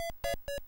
あ!